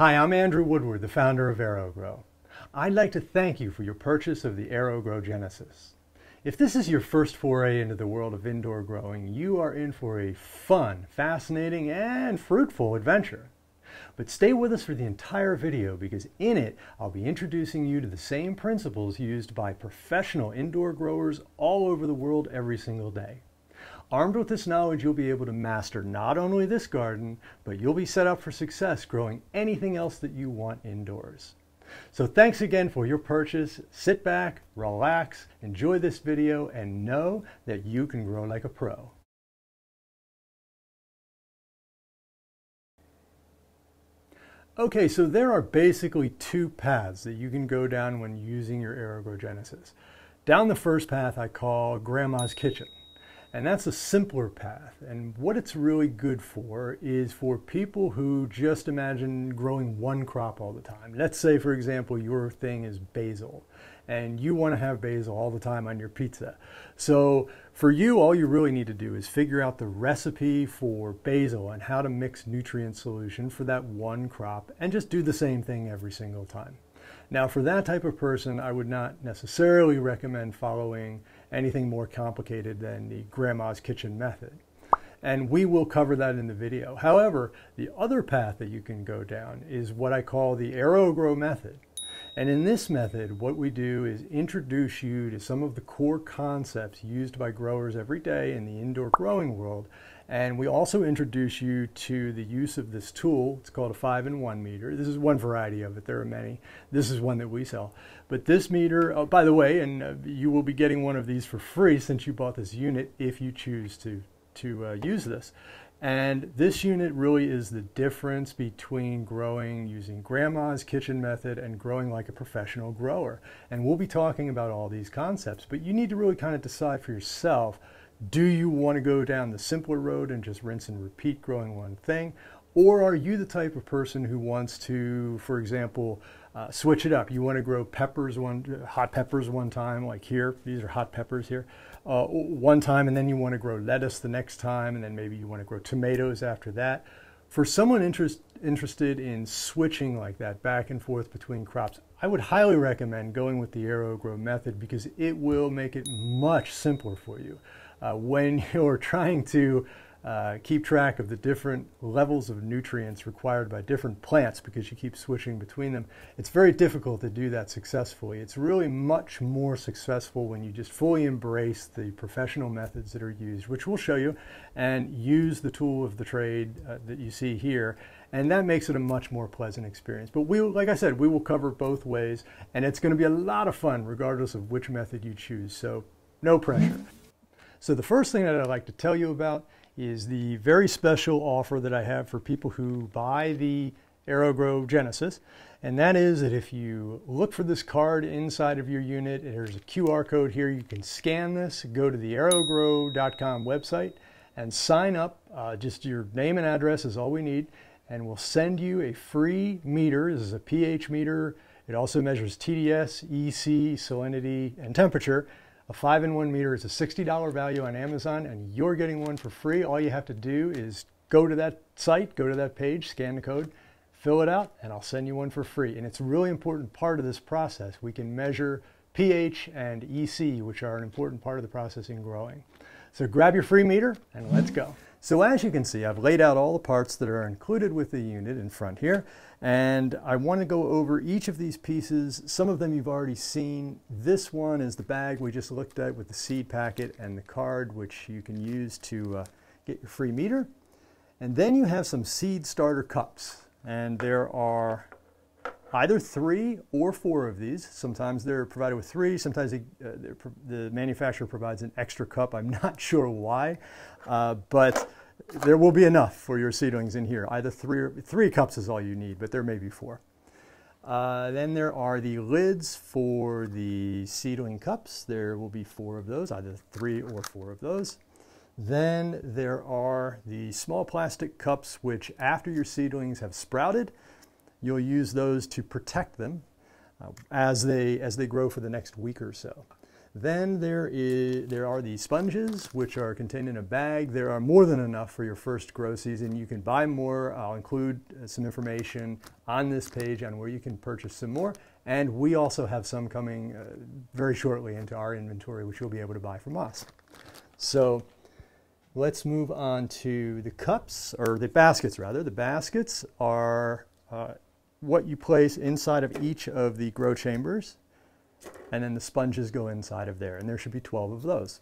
Hi, I'm Andrew Woodward, the founder of Aero-Gro. I'd like to thank you for your purchase of the Aero-Gro Genesis. If this is your first foray into the world of indoor growing, you are in for a fun, fascinating, and fruitful adventure. But stay with us for the entire video because in it, I'll be introducing you to the same principles used by professional indoor growers all over the world every single day. Armed with this knowledge, you'll be able to master not only this garden, but you'll be set up for success growing anything else that you want indoors. So thanks again for your purchase. Sit back, relax, enjoy this video, and know that you can grow like a pro. Okay, so there are basically two paths that you can go down when using your Aero-Gro Genesis. Down the first path I call Grandma's Kitchen. And that's a simpler path. And what it's really good for is for people who just imagine growing one crop all the time. Let's say, for example, your thing is basil and you want to have basil all the time on your pizza. So for you, all you really need to do is figure out the recipe for basil and how to mix nutrient solution for that one crop and just do the same thing every single time. Now, for that type of person, I would not necessarily recommend following anything more complicated than the grandma's kitchen method. And we will cover that in the video. However, the other path that you can go down is what I call the Aero-Gro method. And in this method, what we do is introduce you to some of the core concepts used by growers every day in the indoor growing world and we also introduce you to the use of this tool. It's called a five in one meter. This is one variety of it. There are many. This is one that we sell. But this meter, oh, by the way, and uh, you will be getting one of these for free since you bought this unit if you choose to, to uh, use this. And this unit really is the difference between growing using grandma's kitchen method and growing like a professional grower. And we'll be talking about all these concepts, but you need to really kind of decide for yourself do you want to go down the simpler road and just rinse and repeat growing one thing? Or are you the type of person who wants to, for example, uh, switch it up? You want to grow peppers one, hot peppers one time, like here. These are hot peppers here, uh, one time, and then you want to grow lettuce the next time, and then maybe you want to grow tomatoes after that. For someone interest, interested in switching like that back and forth between crops, I would highly recommend going with the Aero-Gro method because it will make it much simpler for you uh, when you're trying to uh, keep track of the different levels of nutrients required by different plants because you keep switching between them. It's very difficult to do that successfully. It's really much more successful when you just fully embrace the professional methods that are used, which we'll show you, and use the tool of the trade uh, that you see here. And that makes it a much more pleasant experience. But we, like I said, we will cover both ways, and it's going to be a lot of fun regardless of which method you choose. So no pressure. So the first thing that I'd like to tell you about is the very special offer that I have for people who buy the Aero-Gro Genesis. And that is that if you look for this card inside of your unit, there's a QR code here. You can scan this, go to the aerogrow.com website and sign up. Uh, just your name and address is all we need. And we'll send you a free meter. This is a pH meter. It also measures TDS, EC, salinity, and temperature. A five in one meter is a $60 value on Amazon and you're getting one for free. All you have to do is go to that site, go to that page, scan the code, fill it out, and I'll send you one for free. And it's a really important part of this process. We can measure pH and EC, which are an important part of the process in growing. So grab your free meter and let's go. So as you can see, I've laid out all the parts that are included with the unit in front here. And I want to go over each of these pieces. Some of them you've already seen. This one is the bag we just looked at with the seed packet and the card, which you can use to uh, get your free meter. And then you have some seed starter cups. And there are either three or four of these. Sometimes they're provided with three. Sometimes they, uh, the manufacturer provides an extra cup. I'm not sure why, uh, but there will be enough for your seedlings in here. Either three, or, three cups is all you need, but there may be four. Uh, then there are the lids for the seedling cups. There will be four of those, either three or four of those. Then there are the small plastic cups, which after your seedlings have sprouted, you'll use those to protect them uh, as, they, as they grow for the next week or so. Then there, is, there are the sponges, which are contained in a bag. There are more than enough for your first grow season. You can buy more. I'll include uh, some information on this page on where you can purchase some more. And we also have some coming uh, very shortly into our inventory, which you'll be able to buy from us. So let's move on to the cups, or the baskets rather. The baskets are uh, what you place inside of each of the grow chambers and then the sponges go inside of there, and there should be 12 of those.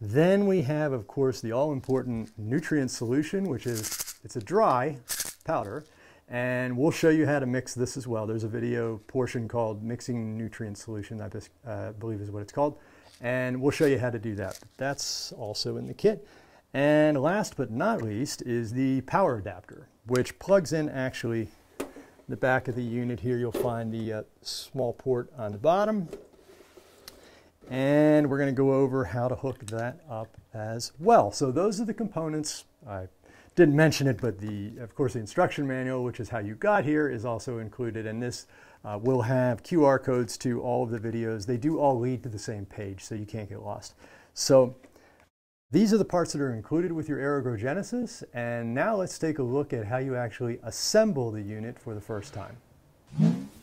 Then we have, of course, the all-important nutrient solution, which is, it's a dry powder, and we'll show you how to mix this as well. There's a video portion called Mixing Nutrient Solution, I uh, believe is what it's called, and we'll show you how to do that. That's also in the kit. And last but not least is the power adapter, which plugs in actually the back of the unit here, you'll find the uh, small port on the bottom. And we're going to go over how to hook that up as well. So those are the components. I didn't mention it, but the, of course, the instruction manual, which is how you got here, is also included. And this uh, will have QR codes to all of the videos. They do all lead to the same page, so you can't get lost. So these are the parts that are included with your Aero-Gro Genesis, and now let's take a look at how you actually assemble the unit for the first time.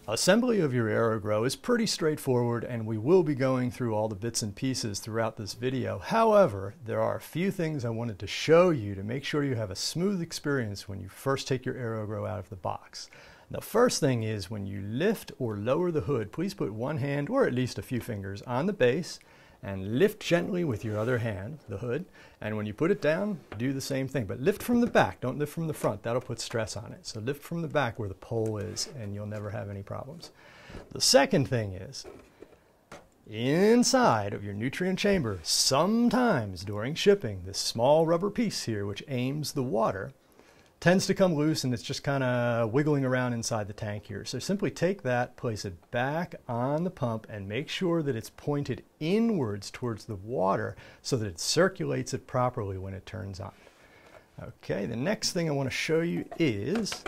Assembly of your Aero-Gro is pretty straightforward and we will be going through all the bits and pieces throughout this video. However, there are a few things I wanted to show you to make sure you have a smooth experience when you first take your Aero-Gro out of the box. The first thing is when you lift or lower the hood, please put one hand or at least a few fingers on the base and lift gently with your other hand, the hood. And when you put it down, do the same thing. But lift from the back, don't lift from the front. That'll put stress on it. So lift from the back where the pole is, and you'll never have any problems. The second thing is, inside of your nutrient chamber, sometimes during shipping, this small rubber piece here, which aims the water, tends to come loose and it's just kind of wiggling around inside the tank here. So simply take that, place it back on the pump and make sure that it's pointed inwards towards the water so that it circulates it properly when it turns on. Okay, the next thing I want to show you is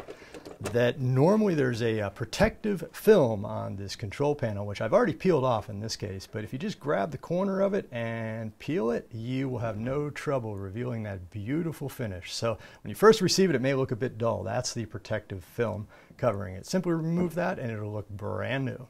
that normally there's a, a, protective film on this control panel, which I've already peeled off in this case, but if you just grab the corner of it and peel it, you will have no trouble revealing that beautiful finish. So when you first receive it, it may look a bit dull. That's the protective film covering it. Simply remove that and it'll look brand new.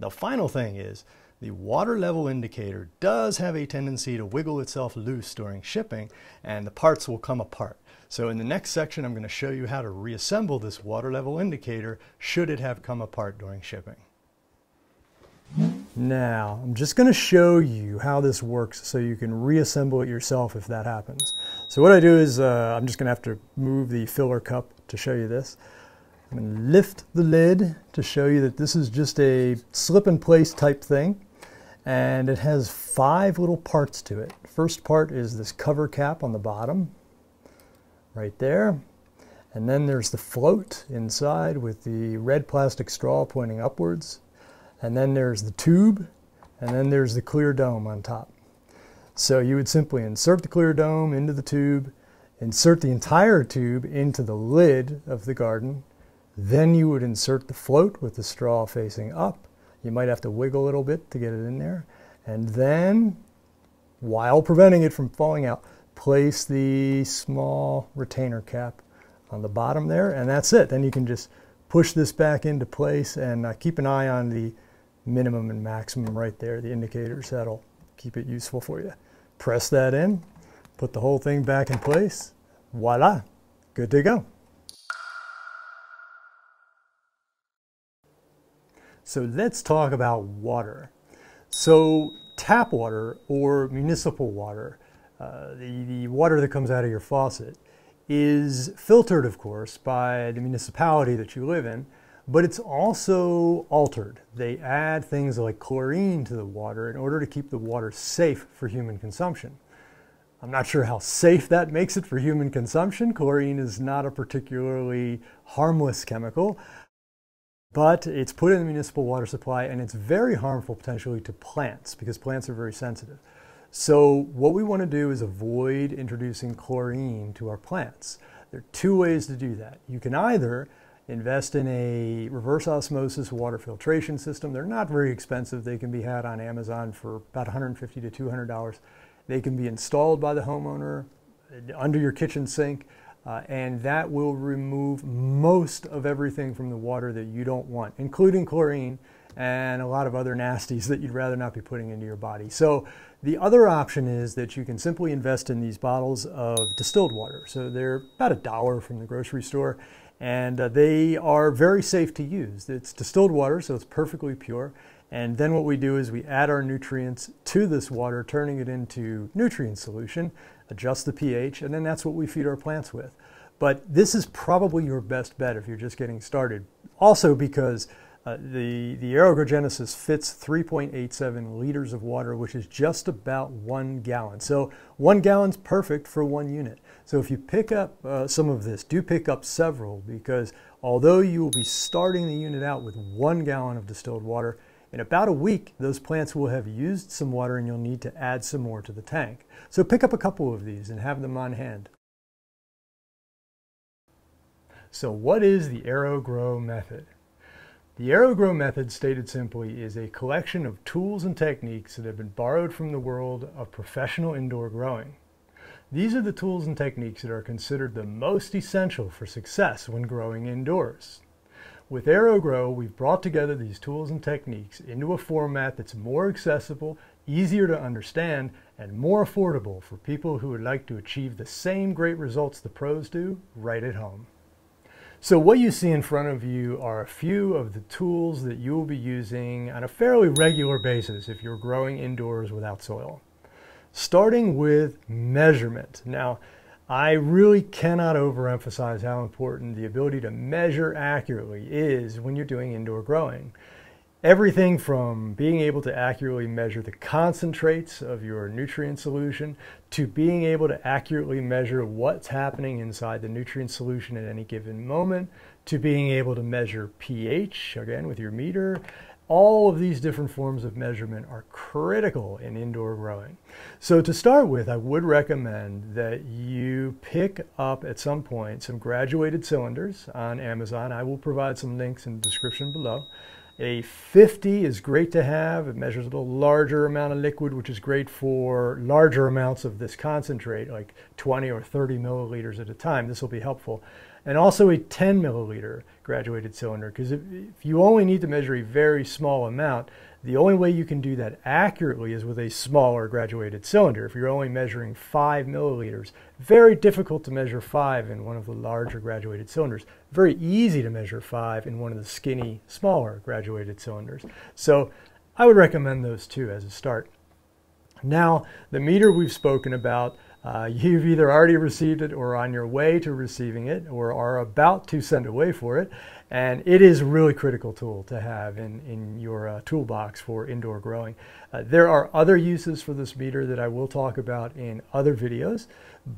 The final thing is the water level indicator does have a tendency to wiggle itself loose during shipping and the parts will come apart. So in the next section, I'm going to show you how to reassemble this water level indicator should it have come apart during shipping. Now, I'm just going to show you how this works so you can reassemble it yourself if that happens. So what I do is uh, I'm just going to have to move the filler cup to show you this. I'm going to lift the lid to show you that this is just a slip in place type thing and it has five little parts to it. First part is this cover cap on the bottom right there. And then there's the float inside with the red plastic straw pointing upwards. And then there's the tube, and then there's the clear dome on top. So you would simply insert the clear dome into the tube, insert the entire tube into the lid of the garden, then you would insert the float with the straw facing up. You might have to wiggle a little bit to get it in there. And then, while preventing it from falling out, place the small retainer cap on the bottom there, and that's it. Then you can just push this back into place and uh, keep an eye on the minimum and maximum right there, the indicators. That'll keep it useful for you. Press that in, put the whole thing back in place. Voila, good to go. So let's talk about water. So tap water or municipal water uh, the, the water that comes out of your faucet is filtered, of course, by the municipality that you live in, but it's also altered. They add things like chlorine to the water in order to keep the water safe for human consumption. I'm not sure how safe that makes it for human consumption. Chlorine is not a particularly harmless chemical, but it's put in the municipal water supply and it's very harmful potentially to plants because plants are very sensitive. So what we want to do is avoid introducing chlorine to our plants. There are two ways to do that. You can either invest in a reverse osmosis water filtration system. They're not very expensive. They can be had on Amazon for about 150 to $200. They can be installed by the homeowner under your kitchen sink. Uh, and that will remove most of everything from the water that you don't want, including chlorine and a lot of other nasties that you'd rather not be putting into your body. So the other option is that you can simply invest in these bottles of distilled water. So they're about a dollar from the grocery store and uh, they are very safe to use. It's distilled water, so it's perfectly pure. And then what we do is we add our nutrients to this water, turning it into nutrient solution, adjust the pH, and then that's what we feed our plants with. But this is probably your best bet if you're just getting started. Also because uh, the, the Aero-Gro Genesis fits 3.87 liters of water, which is just about one gallon. So one gallon's perfect for one unit. So if you pick up uh, some of this, do pick up several because although you will be starting the unit out with one gallon of distilled water, in about a week, those plants will have used some water and you'll need to add some more to the tank. So pick up a couple of these and have them on hand. So what is the Aero-Gro method? The Aero-Gro method, stated simply, is a collection of tools and techniques that have been borrowed from the world of professional indoor growing. These are the tools and techniques that are considered the most essential for success when growing indoors. With Aero-Gro, we've brought together these tools and techniques into a format that's more accessible, easier to understand, and more affordable for people who would like to achieve the same great results the pros do right at home. So what you see in front of you are a few of the tools that you will be using on a fairly regular basis if you're growing indoors without soil. Starting with measurement. Now, I really cannot overemphasize how important the ability to measure accurately is when you're doing indoor growing. Everything from being able to accurately measure the concentrates of your nutrient solution to being able to accurately measure what's happening inside the nutrient solution at any given moment to being able to measure pH, again with your meter, all of these different forms of measurement are critical in indoor growing. So to start with, I would recommend that you pick up at some point some graduated cylinders on Amazon. I will provide some links in the description below. A 50 is great to have. It measures a little larger amount of liquid, which is great for larger amounts of this concentrate, like 20 or 30 milliliters at a time. This will be helpful. And also a 10 milliliter graduated cylinder, because if, if you only need to measure a very small amount, the only way you can do that accurately is with a smaller graduated cylinder. If you're only measuring 5 milliliters, very difficult to measure 5 in one of the larger graduated cylinders. Very easy to measure 5 in one of the skinny, smaller graduated cylinders. So I would recommend those two as a start. Now, the meter we've spoken about, uh, you've either already received it or on your way to receiving it or are about to send away for it. And it is a really critical tool to have in, in your uh, toolbox for indoor growing. Uh, there are other uses for this meter that I will talk about in other videos,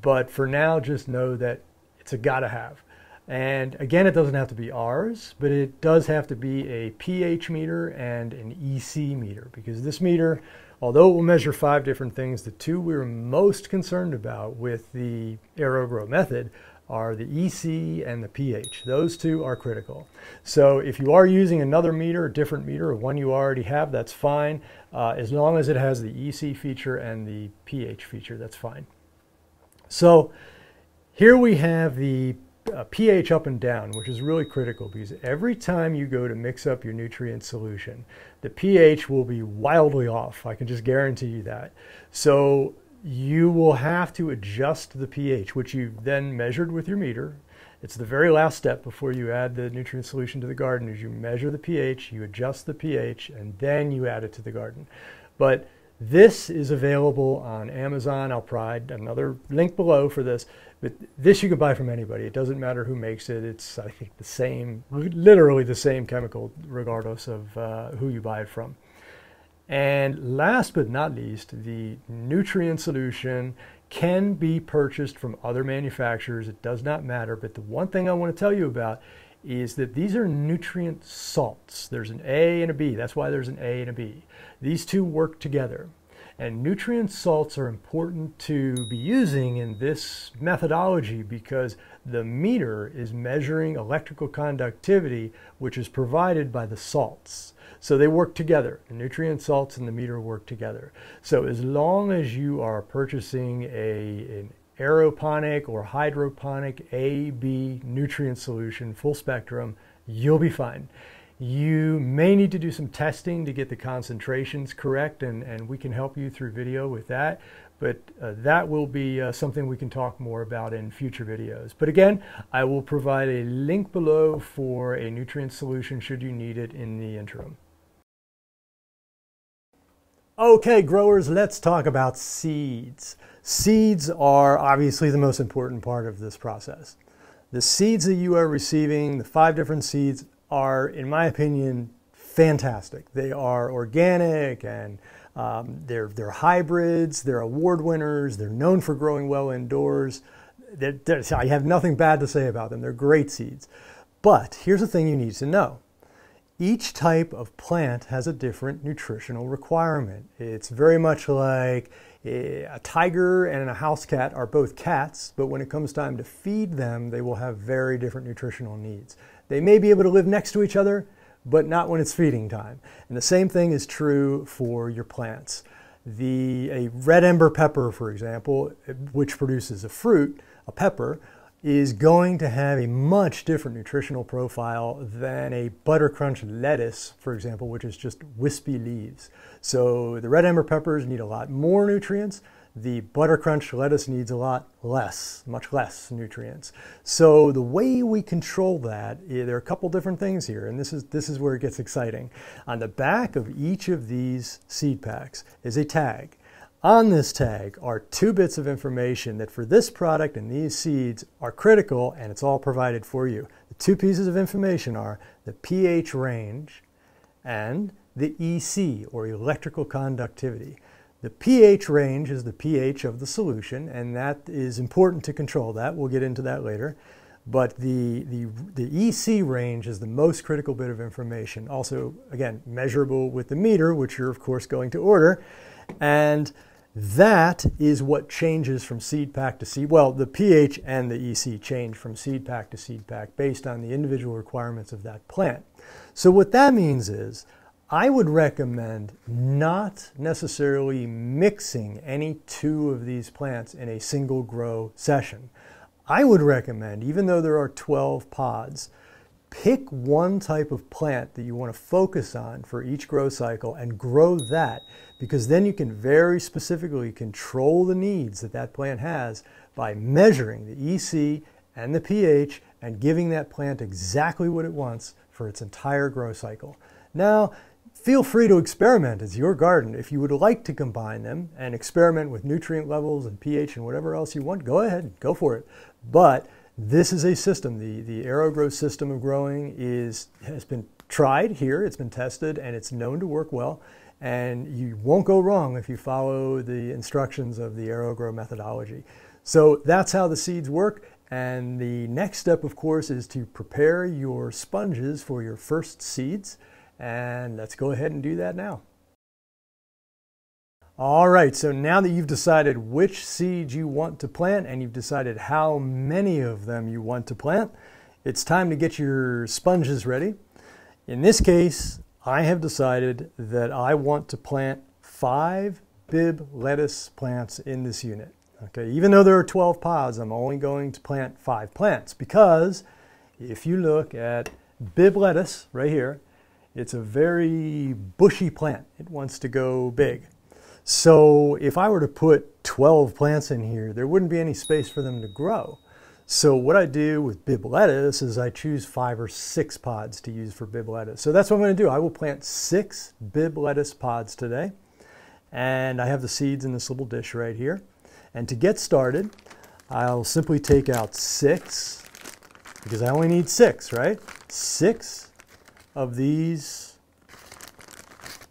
but for now, just know that it's a gotta have. And again, it doesn't have to be ours, but it does have to be a pH meter and an EC meter because this meter, although it will measure five different things, the two we're most concerned about with the Aero-Gro method are the EC and the pH. Those two are critical. So if you are using another meter, a different meter, or one you already have, that's fine. Uh, as long as it has the EC feature and the pH feature, that's fine. So here we have the uh, pH up and down, which is really critical because every time you go to mix up your nutrient solution, the pH will be wildly off. I can just guarantee you that. So you will have to adjust the pH, which you've then measured with your meter. It's the very last step before you add the nutrient solution to the garden is you measure the pH, you adjust the pH, and then you add it to the garden. But this is available on Amazon. I'll provide another link below for this. But this you can buy from anybody. It doesn't matter who makes it. It's, I think, the same, literally the same chemical, regardless of uh, who you buy it from. And last but not least, the nutrient solution can be purchased from other manufacturers. It does not matter. But the one thing I want to tell you about is that these are nutrient salts. There's an A and a B. That's why there's an A and a B. These two work together. And nutrient salts are important to be using in this methodology because the meter is measuring electrical conductivity, which is provided by the salts. So they work together. The nutrient salts and the meter work together. So as long as you are purchasing a, an aeroponic or hydroponic A, B nutrient solution, full spectrum, you'll be fine. You may need to do some testing to get the concentrations correct, and, and we can help you through video with that. But uh, that will be uh, something we can talk more about in future videos. But again, I will provide a link below for a nutrient solution should you need it in the interim. Okay, growers, let's talk about seeds. Seeds are obviously the most important part of this process. The seeds that you are receiving, the five different seeds, are, in my opinion, fantastic. They are organic and um, they're, they're hybrids, they're award winners, they're known for growing well indoors. They're, they're, I have nothing bad to say about them. They're great seeds. But here's the thing you need to know. Each type of plant has a different nutritional requirement. It's very much like eh, a tiger and a house cat are both cats, but when it comes time to feed them, they will have very different nutritional needs. They may be able to live next to each other, but not when it's feeding time. And the same thing is true for your plants. The, a red ember pepper, for example, eh, which produces a fruit, a pepper, is going to have a much different nutritional profile than a buttercrunch lettuce, for example, which is just wispy leaves. So the red ember peppers need a lot more nutrients the buttercrunch lettuce needs a lot less, much less nutrients. So the way we control that, eh, there are a couple different things here, and this is, this is where it gets exciting. On the back of each of these seed packs is a tag. On this tag are two bits of information that for this product and these seeds are critical, and it's all provided for you. The two pieces of information are the pH range and the EC, or electrical conductivity. The pH range is the pH of the solution, and that is important to control that. We'll get into that later. But the, the, the EC range is the most critical bit of information. Also, again, measurable with the meter, which you're, of course, going to order. And that is what changes from seed pack to seed. Well, the pH and the EC change from seed pack to seed pack based on the individual requirements of that plant. So, what that means is I would recommend not necessarily mixing any two of these plants in a single grow session. I would recommend, even though there are 12 pods, pick one type of plant that you want to focus on for each grow cycle and grow that because then you can very specifically control the needs that that plant has by measuring the EC and the pH and giving that plant exactly what it wants for its entire grow cycle. Now, Feel free to experiment. It's your garden. If you would like to combine them and experiment with nutrient levels and pH and whatever else you want, go ahead, and go for it. But this is a system. The, the Aero-Gro system of growing is, has been tried here, it's been tested, and it's known to work well. And you won't go wrong if you follow the instructions of the Aero-Gro methodology. So that's how the seeds work. And the next step, of course, is to prepare your sponges for your first seeds. And let's go ahead and do that now. All right, so now that you've decided which seeds you want to plant and you've decided how many of them you want to plant, it's time to get your sponges ready. In this case, I have decided that I want to plant five Bibb lettuce plants in this unit. Okay, even though there are 12 pods, I'm only going to plant five plants because if you look at Bibb lettuce right here, it's a very bushy plant. It wants to go big. So if I were to put 12 plants in here, there wouldn't be any space for them to grow. So what I do with Bibb lettuce is I choose five or six pods to use for Bibb lettuce. So that's what I'm going to do. I will plant six Bibb lettuce pods today. And I have the seeds in this little dish right here. And to get started, I'll simply take out six, because I only need six, right? Six of these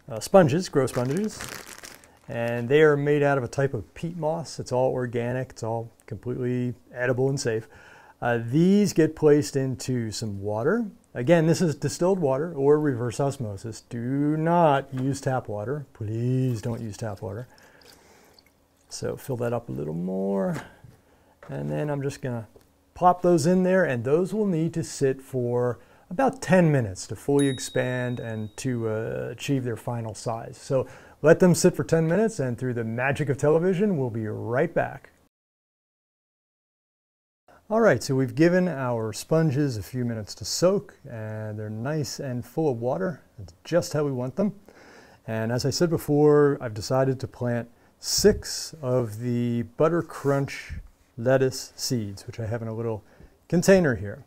uh, sponges, grow sponges, and they are made out of a type of peat moss. It's all organic, it's all completely edible and safe. Uh, these get placed into some water. Again, this is distilled water or reverse osmosis. Do not use tap water. Please don't use tap water. So fill that up a little more. And then I'm just gonna pop those in there and those will need to sit for about 10 minutes to fully expand and to uh, achieve their final size. So let them sit for 10 minutes and through the magic of television, we'll be right back. All right, so we've given our sponges a few minutes to soak and they're nice and full of water. It's just how we want them. And as I said before, I've decided to plant six of the Butter Crunch lettuce seeds, which I have in a little container here.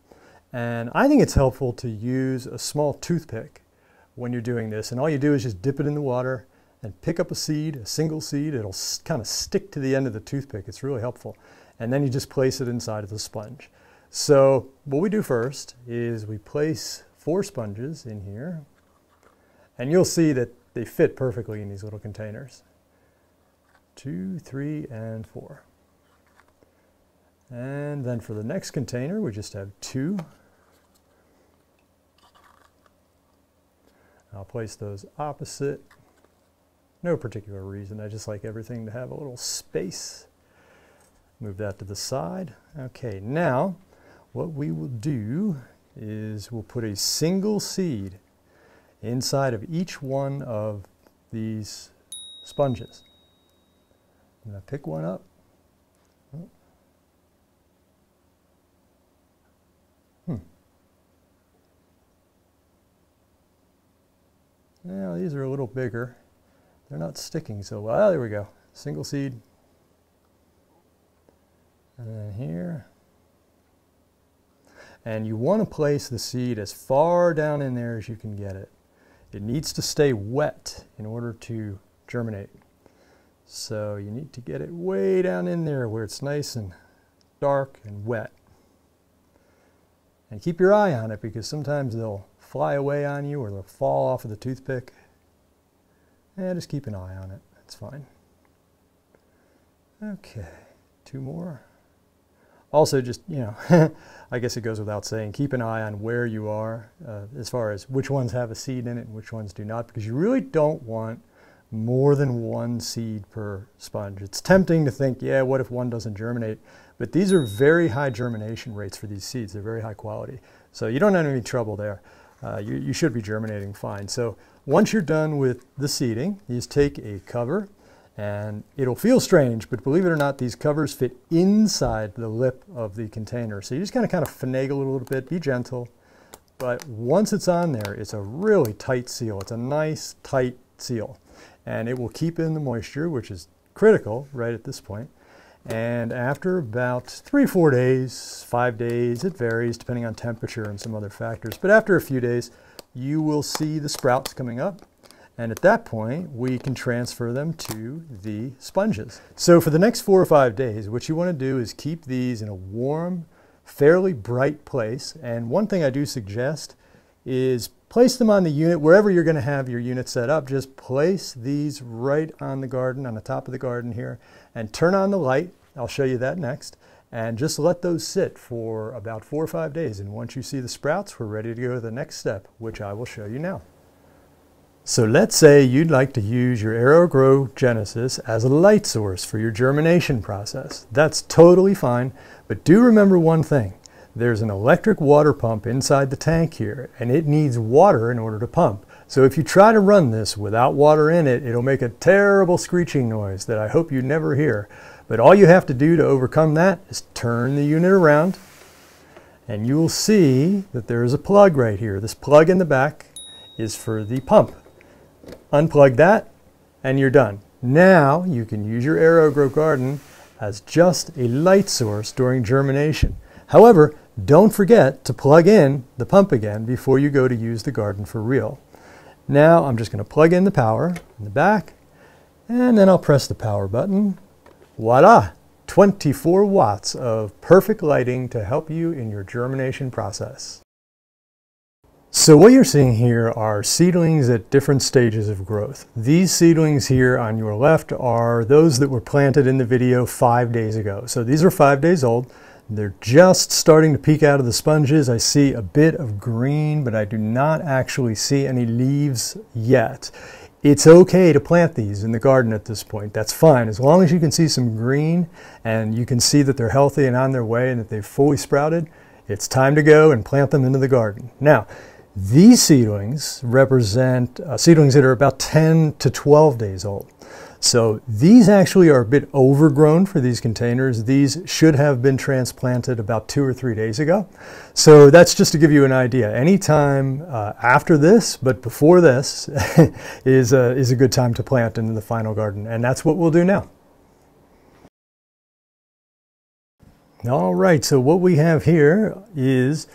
And I think it's helpful to use a small toothpick when you're doing this. And all you do is just dip it in the water and pick up a seed, a single seed. It'll kind of stick to the end of the toothpick. It's really helpful and then you just place it inside of the sponge. So what we do first is we place four sponges in here, and you'll see that they fit perfectly in these little containers. Two, three, and four. And then for the next container, we just have two. I'll place those opposite. No particular reason, I just like everything to have a little space. Move that to the side. Okay, now what we will do is we'll put a single seed inside of each one of these sponges. I'm going to pick one up. Hmm. Now these are a little bigger. They're not sticking so well. Ah, there we go. Single seed, and then here. And you want to place the seed as far down in there as you can get it. It needs to stay wet in order to germinate. So you need to get it way down in there where it's nice and dark and wet. And keep your eye on it because sometimes they'll fly away on you or they'll fall off of the toothpick. Yeah, just keep an eye on it. That's fine. Okay, two more. Also, just, you know, I guess it goes without saying, keep an eye on where you are uh, as far as which ones have a seed in it and which ones do not, because you really don't want more than one seed per sponge. It's tempting to think, yeah, what if one doesn't germinate? But these are very high germination rates for these seeds. They're very high quality. So you don't have any trouble there. Uh, you, you should be germinating fine. So once you're done with the seeding, you just take a cover and it'll feel strange, but believe it or not, these covers fit inside the lip of the container. So you just kind of kind of finagle a little bit, be gentle. But once it's on there, it's a really tight seal. It's a nice, tight seal. And it will keep in the moisture, which is critical right at this point. And after about three, four days, five days, it varies depending on temperature and some other factors. But after a few days, you will see the sprouts coming up and at that point, we can transfer them to the sponges. So for the next four or five days, what you want to do is keep these in a warm, fairly bright place. And one thing I do suggest is place them on the unit, wherever you're going to have your unit set up, just place these right on the garden, on the top of the garden here, and turn on the light. I'll show you that next. And just let those sit for about four or five days. And once you see the sprouts, we're ready to go to the next step, which I will show you now. So let's say you'd like to use your Aero-Gro Genesis as a light source for your germination process. That's totally fine, but do remember one thing. There's an electric water pump inside the tank here, and it needs water in order to pump. So if you try to run this without water in it, it'll make a terrible screeching noise that I hope you never hear. But all you have to do to overcome that is turn the unit around, and you will see that there is a plug right here. This plug in the back is for the pump unplug that, and you're done. Now you can use your Aero-Gro Garden as just a light source during germination. However, don't forget to plug in the pump again before you go to use the garden for real. Now I'm just going to plug in the power in the back, and then I'll press the power button. Voila! 24 watts of perfect lighting to help you in your germination process. So what you're seeing here are seedlings at different stages of growth. These seedlings here on your left are those that were planted in the video five days ago. So these are five days old. They're just starting to peek out of the sponges. I see a bit of green, but I do not actually see any leaves yet. it's okay to plant these in the garden at this point. That's fine. As long as you can see some green and you can see that they're healthy and on their way and that they've fully sprouted, it's time to go and plant them into the garden. Now, these seedlings represent uh, seedlings that are about 10 to 12 days old. So these actually are a bit overgrown for these containers. These should have been transplanted about two or three days ago. So that's just to give you an idea. Anytime uh, after this, but before this, is, a, is a good time to plant into the final garden. And that's what we'll do now. All right, so what we have here is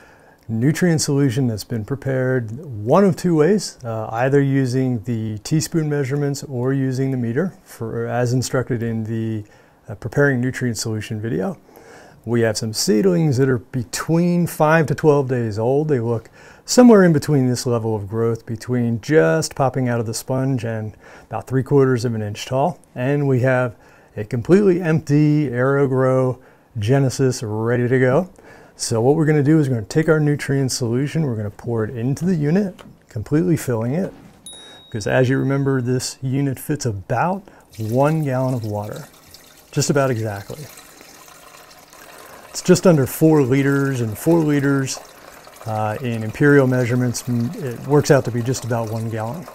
nutrient solution that's been prepared one of two ways, uh, either using the teaspoon measurements or using the meter for as instructed in the uh, preparing nutrient solution video. We have some seedlings that are between 5 to 12 days old. They look somewhere in between this level of growth, between just popping out of the sponge and about 3 quarters of an inch tall. And we have a completely empty Aero-Gro Genesis ready to go. So what we're going to do is we're going to take our nutrient solution, we're going to pour it into the unit, completely filling it. Because as you remember, this unit fits about one gallon of water, just about exactly. It's just under four liters, and four liters uh, in imperial measurements, it works out to be just about one gallon.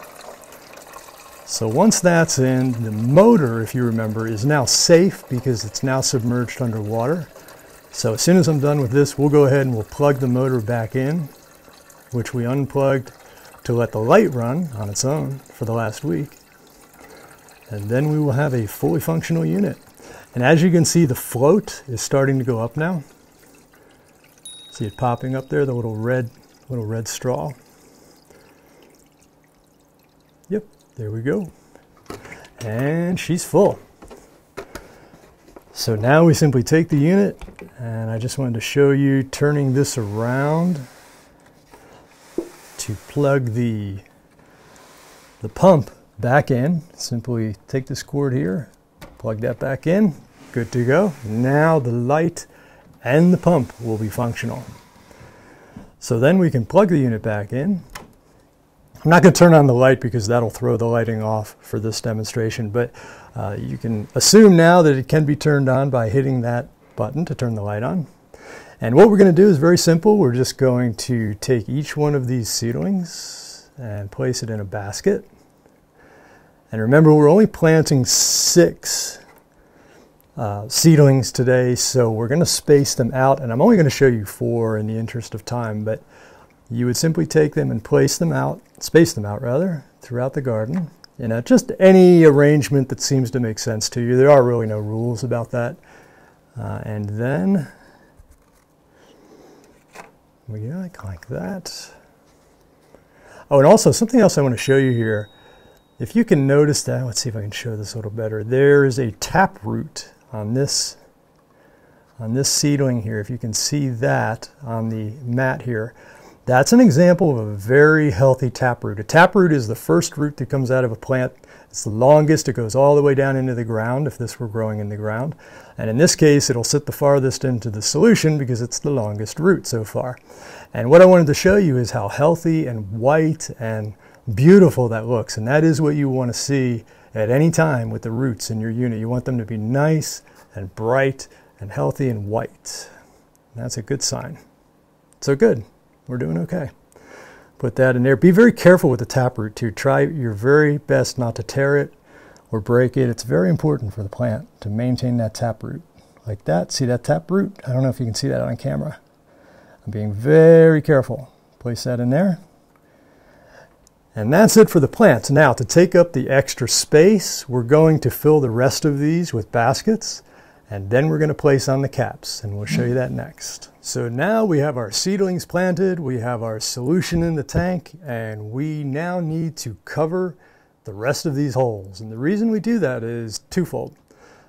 So once that's in, the motor, if you remember, is now safe because it's now submerged underwater. So as soon as I'm done with this, we'll go ahead and we'll plug the motor back in, which we unplugged to let the light run on its own for the last week. And then we will have a fully functional unit. And as you can see, the float is starting to go up now. See it popping up there, the little red, little red straw. Yep, there we go. And she's full. So now we simply take the unit and I just wanted to show you turning this around to plug the, the pump back in. Simply take this cord here, plug that back in, good to go. Now the light and the pump will be functional. So then we can plug the unit back in. I'm not going to turn on the light because that'll throw the lighting off for this demonstration, but uh, you can assume now that it can be turned on by hitting that button to turn the light on. And what we're going to do is very simple. We're just going to take each one of these seedlings and place it in a basket. And remember, we're only planting six uh, seedlings today, so we're going to space them out. And I'm only going to show you four in the interest of time, but you would simply take them and place them out, space them out rather, throughout the garden. You know, just any arrangement that seems to make sense to you. There are really no rules about that. Uh, and then we like, like that. Oh, and also something else I want to show you here. If you can notice that, let's see if I can show this a little better. There is a tap root on this on this seedling here. If you can see that on the mat here. That's an example of a very healthy taproot. A taproot is the first root that comes out of a plant. It's the longest. It goes all the way down into the ground if this were growing in the ground. And in this case, it'll sit the farthest into the solution because it's the longest root so far. And what I wanted to show you is how healthy and white and beautiful that looks. And that is what you want to see at any time with the roots in your unit. You want them to be nice and bright and healthy and white. That's a good sign. So good we're doing okay. Put that in there. Be very careful with the taproot too. Try your very best not to tear it or break it. It's very important for the plant to maintain that taproot like that. See that taproot? I don't know if you can see that on camera. I'm being very careful. Place that in there. And that's it for the plants. Now, to take up the extra space, we're going to fill the rest of these with baskets. And then we're going to place on the caps, and we'll show you that next. So now we have our seedlings planted, we have our solution in the tank, and we now need to cover the rest of these holes. And the reason we do that is twofold.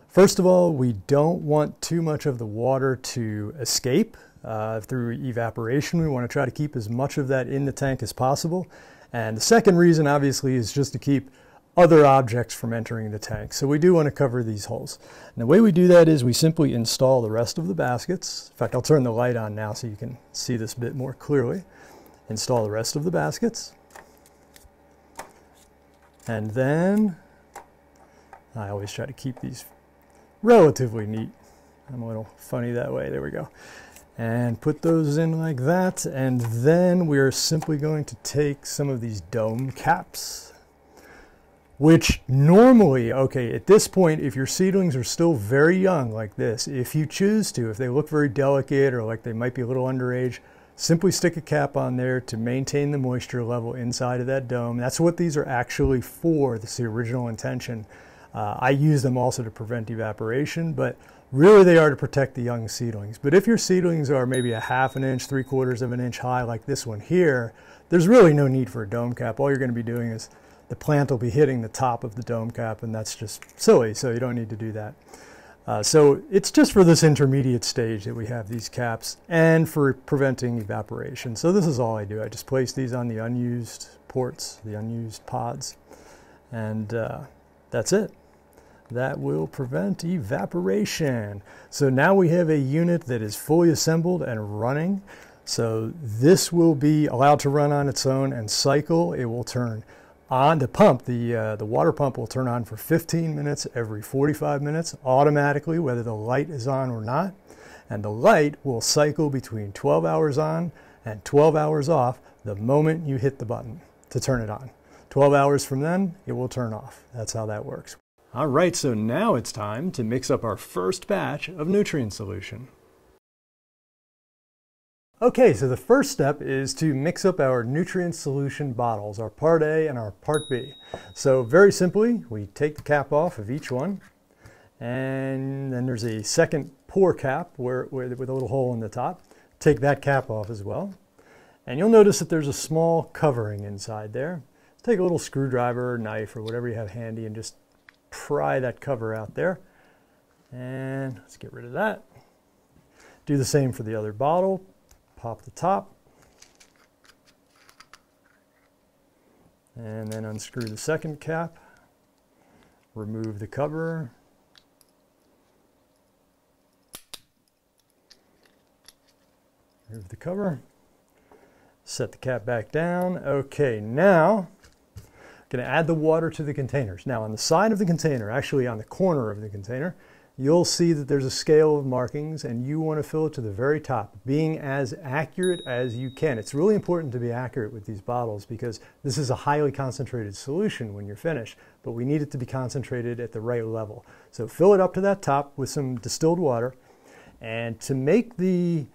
First of all, we don't want too much of the water to escape uh, through evaporation. We want to try to keep as much of that in the tank as possible. And the second reason, obviously, is just to keep other objects from entering the tank. So we do want to cover these holes. And the way we do that is we simply install the rest of the baskets. In fact, I'll turn the light on now so you can see this bit more clearly. Install the rest of the baskets. And then I always try to keep these relatively neat. I'm a little funny that way. There we go. And put those in like that. And then we're simply going to take some of these dome caps, which normally, okay, at this point, if your seedlings are still very young like this, if you choose to, if they look very delicate or like they might be a little underage, simply stick a cap on there to maintain the moisture level inside of that dome. That's what these are actually for. This is the original intention. Uh, I use them also to prevent evaporation, but really they are to protect the young seedlings. But if your seedlings are maybe a half an inch, three quarters of an inch high like this one here, there's really no need for a dome cap. All you're going to be doing is the plant will be hitting the top of the dome cap and that's just silly, so you don't need to do that. Uh, so it's just for this intermediate stage that we have these caps and for preventing evaporation. So this is all I do. I just place these on the unused ports, the unused pods, and uh, that's it that will prevent evaporation. So now we have a unit that is fully assembled and running. So this will be allowed to run on its own and cycle. It will turn on the pump. The, uh, the water pump will turn on for 15 minutes every 45 minutes automatically, whether the light is on or not. And the light will cycle between 12 hours on and 12 hours off the moment you hit the button to turn it on. 12 hours from then, it will turn off. That's how that works. All right, so now it's time to mix up our first batch of nutrient solution. Okay, so the first step is to mix up our nutrient solution bottles, our part A and our part B. So very simply, we take the cap off of each one, and then there's a second pour cap where, with a little hole in the top. Take that cap off as well. And you'll notice that there's a small covering inside there. Take a little screwdriver or knife or whatever you have handy and just pry that cover out there. And let's get rid of that. Do the same for the other bottle. Pop the top. And then unscrew the second cap. Remove the cover. Remove the cover. Set the cap back down. Okay, now I'm Going to add the water to the containers. Now on the side of the container, actually on the corner of the container, you'll see that there's a scale of markings and you want to fill it to the very top, being as accurate as you can. It's really important to be accurate with these bottles because this is a highly concentrated solution when you're finished, but we need it to be concentrated at the right level. So fill it up to that top with some distilled water. And to make the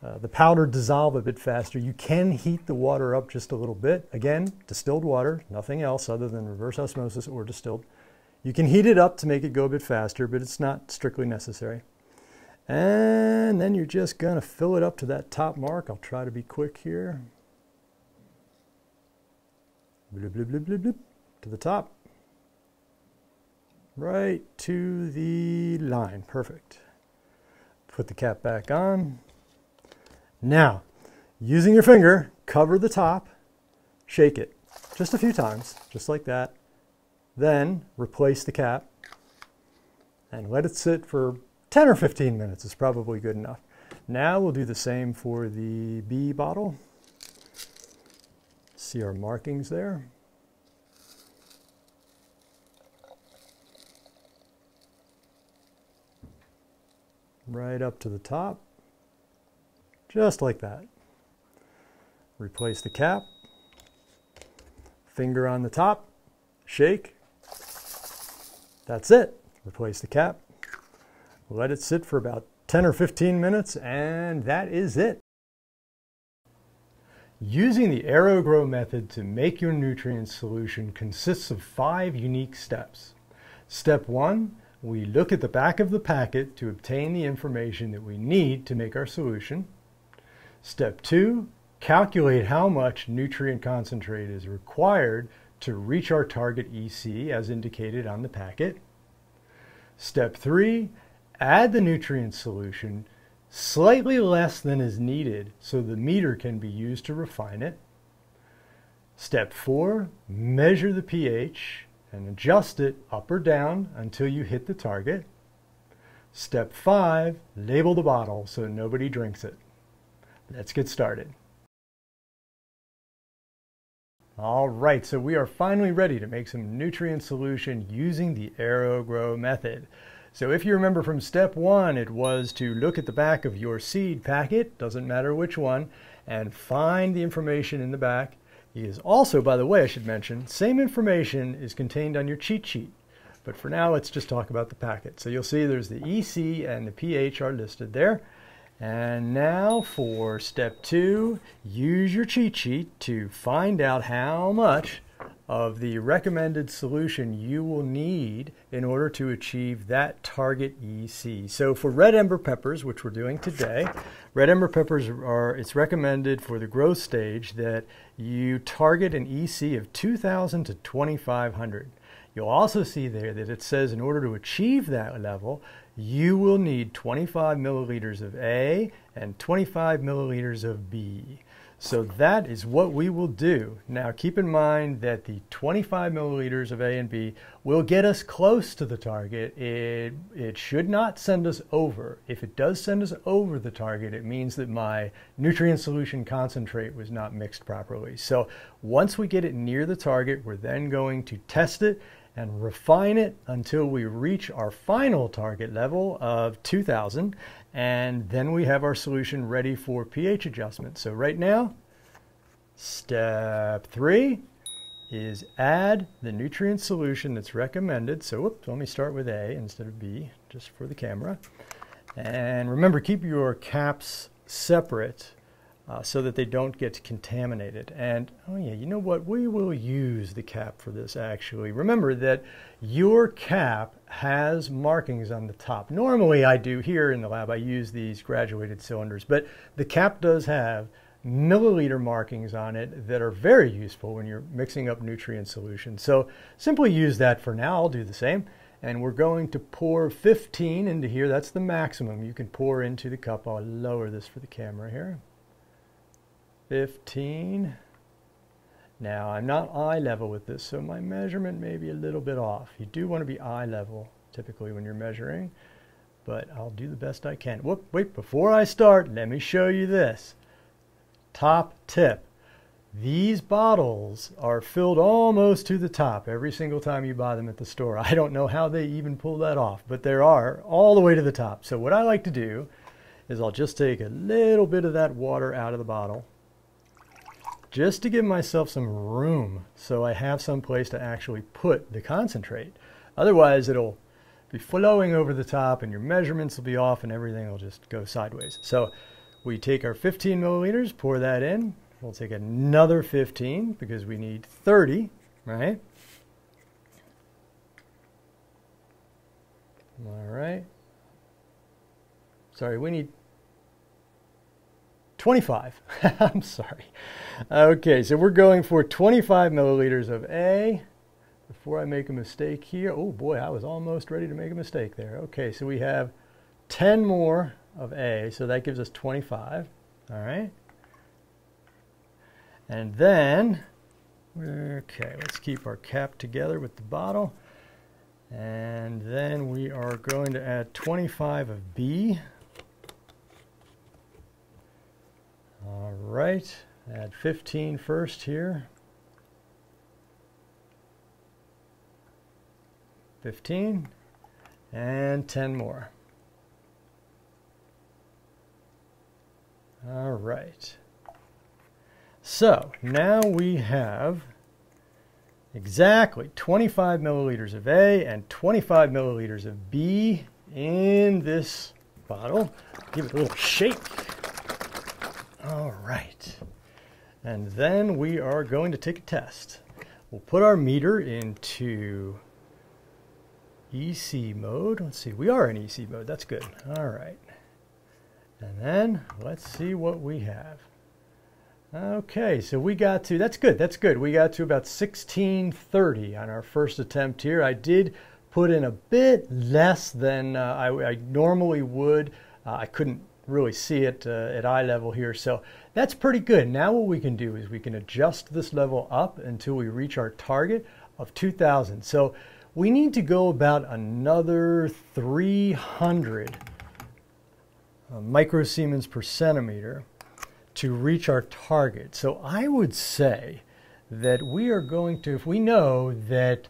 uh, the powder dissolve a bit faster. You can heat the water up just a little bit. Again, distilled water, nothing else other than reverse osmosis or distilled. You can heat it up to make it go a bit faster, but it's not strictly necessary. And then you're just going to fill it up to that top mark. I'll try to be quick here. Bloop, bloop, bloop, bloop, bloop, to the top. Right to the line. Perfect. Put the cap back on. Now, using your finger, cover the top, shake it just a few times, just like that. Then replace the cap and let it sit for 10 or 15 minutes is probably good enough. Now we'll do the same for the B bottle. See our markings there. Right up to the top just like that. Replace the cap, finger on the top, shake. That's it. Replace the cap. Let it sit for about 10 or 15 minutes, and that is it. Using the Aero-Gro method to make your nutrient solution consists of five unique steps. Step one, we look at the back of the packet to obtain the information that we need to make our solution. Step two, calculate how much nutrient concentrate is required to reach our target EC as indicated on the packet. Step three, add the nutrient solution slightly less than is needed so the meter can be used to refine it. Step four, measure the pH and adjust it up or down until you hit the target. Step five, label the bottle so nobody drinks it. Let's get started. All right, so we are finally ready to make some nutrient solution using the Aero-Gro method. So if you remember from step one, it was to look at the back of your seed packet, doesn't matter which one, and find the information in the back. It is also, by the way, I should mention, same information is contained on your cheat sheet. But for now, let's just talk about the packet. So you'll see there's the EC and the pH are listed there. And now for step two, use your cheat sheet to find out how much of the recommended solution you will need in order to achieve that target EC. So for red ember peppers, which we're doing today, red ember peppers are, it's recommended for the growth stage that you target an EC of 2,000 to 2,500. You'll also see there that it says in order to achieve that level, you will need 25 milliliters of A and 25 milliliters of B. So that is what we will do. Now keep in mind that the 25 milliliters of A and B will get us close to the target. It, it should not send us over. If it does send us over the target, it means that my nutrient solution concentrate was not mixed properly. So once we get it near the target, we're then going to test it and refine it until we reach our final target level of 2000 and then we have our solution ready for pH adjustment. So right now, step three is add the nutrient solution that's recommended. So let me start with A instead of B, just for the camera. And remember, keep your caps separate uh, so that they don't get contaminated. And oh yeah, you know what? We will use the cap for this actually. Remember that your cap has markings on the top. Normally I do here in the lab, I use these graduated cylinders, but the cap does have milliliter markings on it that are very useful when you're mixing up nutrient solutions. So simply use that for now. I'll do the same. And we're going to pour 15 into here. That's the maximum you can pour into the cup. I'll lower this for the camera here. 15. Now I'm not eye level with this, so my measurement may be a little bit off. You do want to be eye level typically when you're measuring, but I'll do the best I can. Whoop, wait, before I start, let me show you this. Top tip. These bottles are filled almost to the top every single time you buy them at the store. I don't know how they even pull that off, but there are all the way to the top. So what I like to do is I'll just take a little bit of that water out of the bottle just to give myself some room so I have some place to actually put the concentrate. Otherwise, it'll be flowing over the top and your measurements will be off and everything will just go sideways. So we take our 15 milliliters, pour that in. We'll take another 15 because we need 30, right? All right. Sorry, we need 25. I'm sorry. Okay, so we're going for 25 milliliters of A. Before I make a mistake here, oh boy, I was almost ready to make a mistake there. Okay, so we have 10 more of A, so that gives us 25. All right. And then, okay, let's keep our cap together with the bottle. And then we are going to add 25 of B. All right, add 15 first here. 15 and 10 more. All right. So now we have exactly 25 milliliters of A and 25 milliliters of B in this bottle. Give it a little shake. All right. And then we are going to take a test. We'll put our meter into EC mode. Let's see, we are in EC mode. That's good. All right. And then let's see what we have. Okay, so we got to, that's good, that's good. We got to about 1630 on our first attempt here. I did put in a bit less than uh, I, I, normally would. Uh, I couldn't really see it uh, at eye level here. So that's pretty good. Now what we can do is we can adjust this level up until we reach our target of 2000. So we need to go about another 300 uh, microsiemens per centimeter to reach our target. So I would say that we are going to, if we know that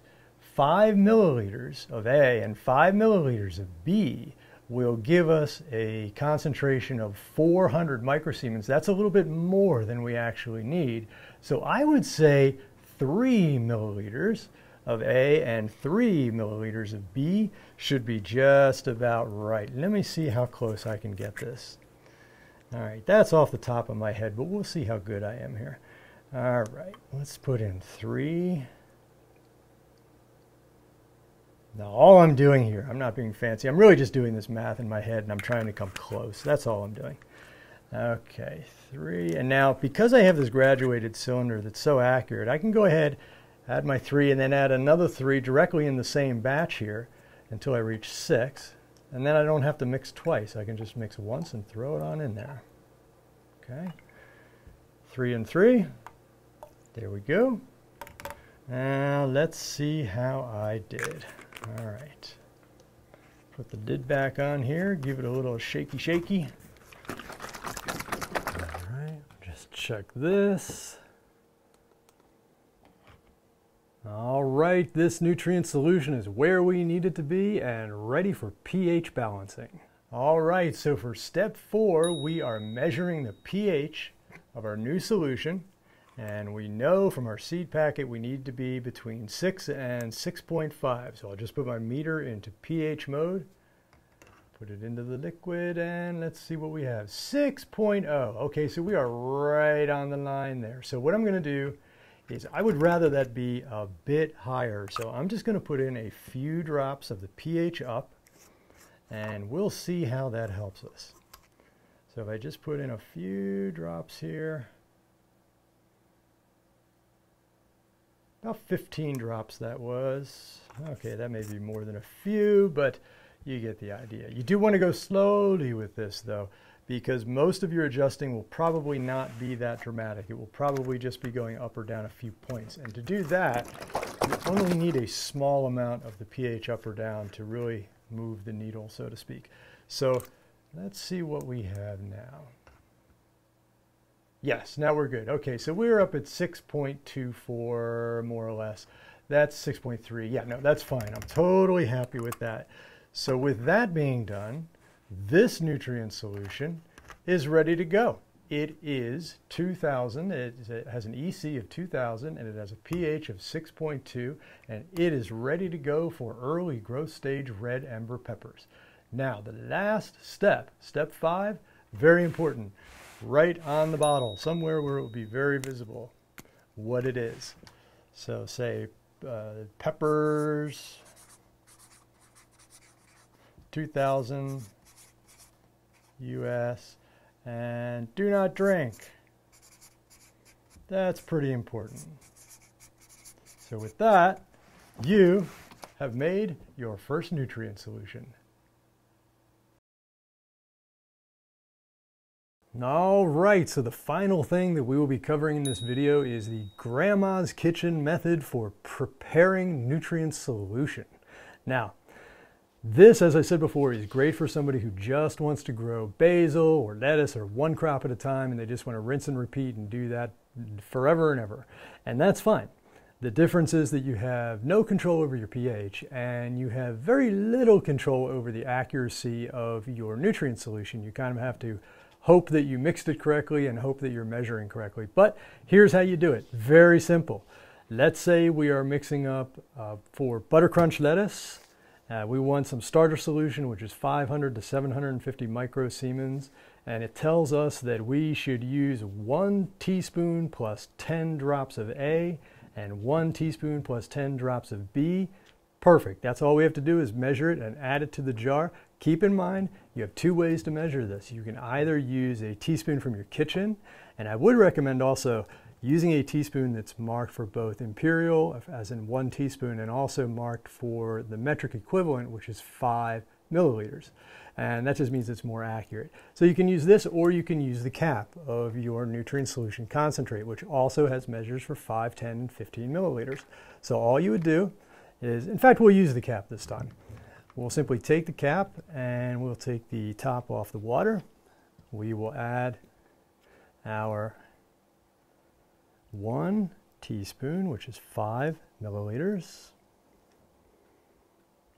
5 milliliters of A and 5 milliliters of B will give us a concentration of 400 microsiemens. That's a little bit more than we actually need. So I would say 3 milliliters of A and 3 milliliters of B should be just about right. Let me see how close I can get this. All right, that's off the top of my head, but we'll see how good I am here. All right, let's put in 3 now, all I'm doing here, I'm not being fancy. I'm really just doing this math in my head and I'm trying to come close. That's all I'm doing. Okay, three. And now, because I have this graduated cylinder that's so accurate, I can go ahead, add my three, and then add another three directly in the same batch here until I reach six. And then I don't have to mix twice. I can just mix once and throw it on in there. Okay. Three and three. There we go. Now let's see how I did. All right. Put the lid back on here, give it a little shaky shaky. All right, just check this. All right, this nutrient solution is where we need it to be and ready for pH balancing. All right, so for step four, we are measuring the pH of our new solution and we know from our seed packet we need to be between 6 and 6.5. So I'll just put my meter into pH mode, put it into the liquid, and let's see what we have. 6.0. Okay, so we are right on the line there. So what I'm going to do is I would rather that be a bit higher. So I'm just going to put in a few drops of the pH up, and we'll see how that helps us. So if I just put in a few drops here, About 15 drops that was. Okay, that may be more than a few, but you get the idea. You do want to go slowly with this though, because most of your adjusting will probably not be that dramatic. It will probably just be going up or down a few points. And to do that, you only need a small amount of the pH up or down to really move the needle, so to speak. So let's see what we have now. Yes, now we're good. Okay, so we're up at 6.24 more or less. That's 6.3. Yeah, no, that's fine. I'm totally happy with that. So with that being done, this nutrient solution is ready to go. It is 2000, it has an EC of 2000 and it has a pH of 6.2 and it is ready to go for early growth stage red ember peppers. Now the last step, step five, very important right on the bottle, somewhere where it will be very visible what it is. So say uh, peppers, 2000 US, and do not drink. That's pretty important. So with that, you have made your first nutrient solution. All right, so the final thing that we will be covering in this video is the Grandma's Kitchen method for preparing nutrient solution. Now, this, as I said before, is great for somebody who just wants to grow basil or lettuce or one crop at a time and they just want to rinse and repeat and do that forever and ever. And that's fine. The difference is that you have no control over your pH and you have very little control over the accuracy of your nutrient solution. You kind of have to hope that you mixed it correctly and hope that you're measuring correctly. But here's how you do it. Very simple. Let's say we are mixing up uh, for butter crunch lettuce. Uh, we want some starter solution, which is 500 to 750 microsiemens. And it tells us that we should use one teaspoon plus 10 drops of A and one teaspoon plus 10 drops of B. Perfect. That's all we have to do is measure it and add it to the jar. Keep in mind, you have two ways to measure this. You can either use a teaspoon from your kitchen, and I would recommend also using a teaspoon that's marked for both imperial, as in one teaspoon, and also marked for the metric equivalent, which is five milliliters. And that just means it's more accurate. So you can use this or you can use the cap of your nutrient solution concentrate, which also has measures for 5, 10, and 15 milliliters. So all you would do is, in fact, we'll use the cap this time. We'll simply take the cap and we'll take the top off the water. We will add our one teaspoon, which is five milliliters.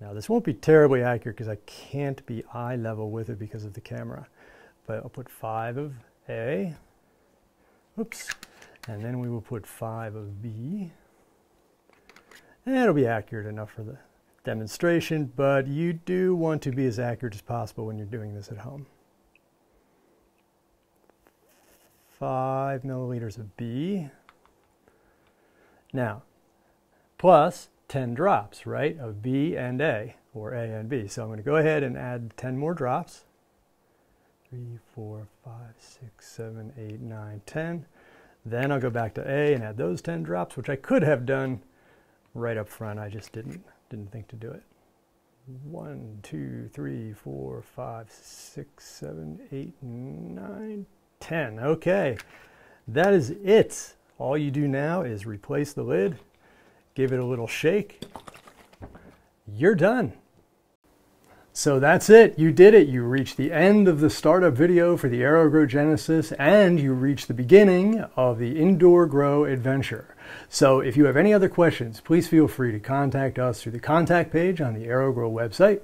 Now this won't be terribly accurate because I can't be eye level with it because of the camera, but I'll put five of A, oops, and then we will put five of B. And it'll be accurate enough for the demonstration, but you do want to be as accurate as possible when you're doing this at home. Five milliliters of B. Now, plus 10 drops, right, of B and A, or A and B. So I'm going to go ahead and add 10 more drops. 3, 4, 5, 6, 7, 8, 9, 10. Then I'll go back to A and add those 10 drops, which I could have done right up front. I just didn't, didn't think to do it. 1, 2, 3, 4, 5, 6, 7, 8, 9, 10. Okay, that is it. All you do now is replace the lid, give it a little shake. You're done. So that's it. You did it. You reached the end of the startup video for the Aero-Gro Genesis and you reached the beginning of the Indoor Grow adventure. So if you have any other questions, please feel free to contact us through the contact page on the Aero-Gro website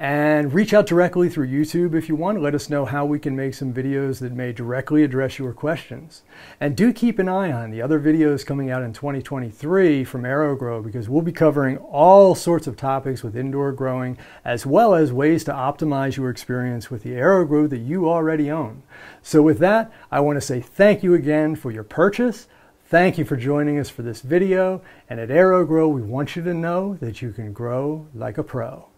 and reach out directly through YouTube if you want. Let us know how we can make some videos that may directly address your questions. And do keep an eye on the other videos coming out in 2023 from Aero-Gro because we'll be covering all sorts of topics with indoor growing as well as ways to optimize your experience with the Aero-Gro that you already own. So with that, I want to say thank you again for your purchase. Thank you for joining us for this video. And at Aero-Gro, we want you to know that you can grow like a pro.